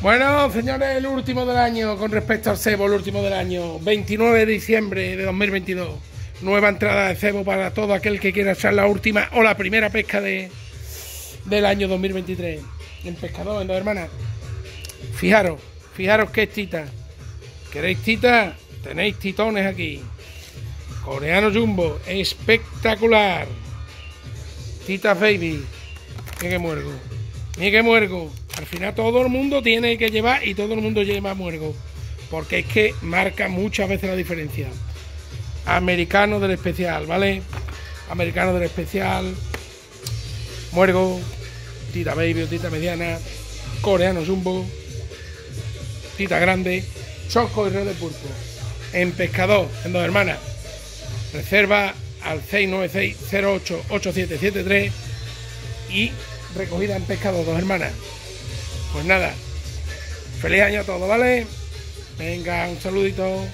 Bueno, señores, el último del año con respecto al cebo, el último del año, 29 de diciembre de 2022. Nueva entrada de cebo para todo aquel que quiera echar la última o la primera pesca de, del año 2023. En pescador, en dos hermanas. Fijaros, fijaros qué tita. ¿Queréis tita? Tenéis titones aquí. Coreano Jumbo, espectacular. Tita Baby. Mira que muergo. Mira que muergo. Al final todo el mundo tiene que llevar y todo el mundo lleva muergo. Porque es que marca muchas veces la diferencia. Americano del especial, ¿vale? Americano del especial. Muergo. Tita baby o tita mediana. Coreano jumbo. Tita grande. Choco y red de pulpo. En pescador, en dos hermanas. Reserva al 696 y recogida en pescado, dos hermanas. Pues nada, feliz año a todos, ¿vale? Venga, un saludito.